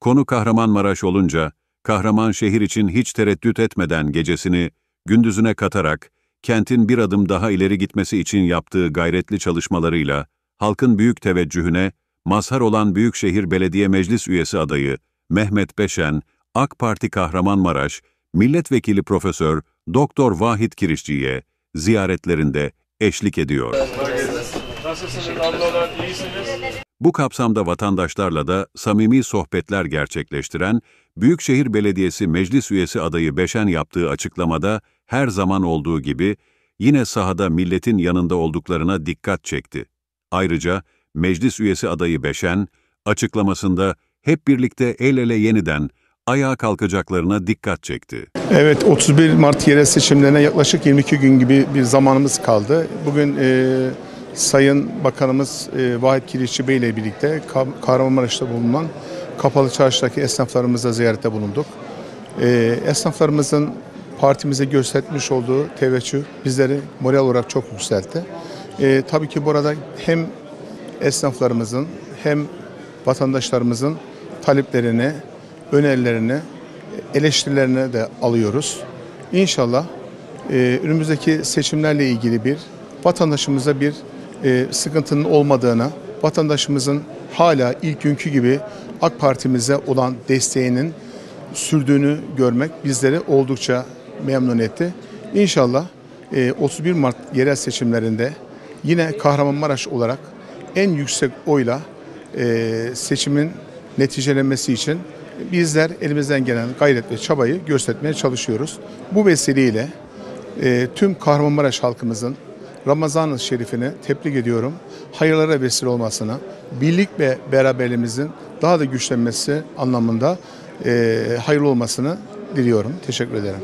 Konu Kahramanmaraş olunca, kahraman şehir için hiç tereddüt etmeden gecesini, gündüzüne katarak, kentin bir adım daha ileri gitmesi için yaptığı gayretli çalışmalarıyla, halkın büyük teveccühüne, mazhar olan Büyükşehir Belediye Meclis Üyesi adayı Mehmet Beşen, AK Parti Kahramanmaraş, Milletvekili Profesör Doktor Vahit Kirişçi'ye ziyaretlerinde eşlik ediyor. Nasılsınız ablalar, iyisiniz? Bu kapsamda vatandaşlarla da samimi sohbetler gerçekleştiren Büyükşehir Belediyesi Meclis Üyesi adayı Beşen yaptığı açıklamada her zaman olduğu gibi yine sahada milletin yanında olduklarına dikkat çekti. Ayrıca Meclis Üyesi adayı Beşen açıklamasında hep birlikte el ele yeniden ayağa kalkacaklarına dikkat çekti. Evet 31 Mart yerel seçimlerine yaklaşık 22 gün gibi bir zamanımız kaldı. Bugün e, Sayın Bakanımız e, Vahit Kirişçi Bey ile birlikte Ka- Kahramanmaraş'ta bulunan kapalı çarşıdaki esnaflarımızla ziyarette bulunduk. E, esnaflarımızın partimize göstermiş olduğu teveccüh bizleri moral olarak çok yükseltti. E, tabii ki burada hem esnaflarımızın hem vatandaşlarımızın taleplerini, önerilerini, eleştirilerini de alıyoruz. İnşallah e, önümüzdeki seçimlerle ilgili bir vatandaşımıza bir e, sıkıntının olmadığını, vatandaşımızın hala ilk günkü gibi AK Parti'mize olan desteğinin sürdüğünü görmek bizleri oldukça memnun etti. İnşallah e, 31 Mart yerel seçimlerinde yine Kahramanmaraş olarak en yüksek oyla e, seçimin neticelenmesi için bizler elimizden gelen gayret ve çabayı göstermeye çalışıyoruz. Bu vesileyle e, tüm Kahramanmaraş halkımızın Ramazan-ı Şerif'ini tebrik ediyorum. Hayırlara vesile olmasını, birlik ve beraberliğimizin daha da güçlenmesi anlamında e, hayırlı olmasını diliyorum. Teşekkür ederim.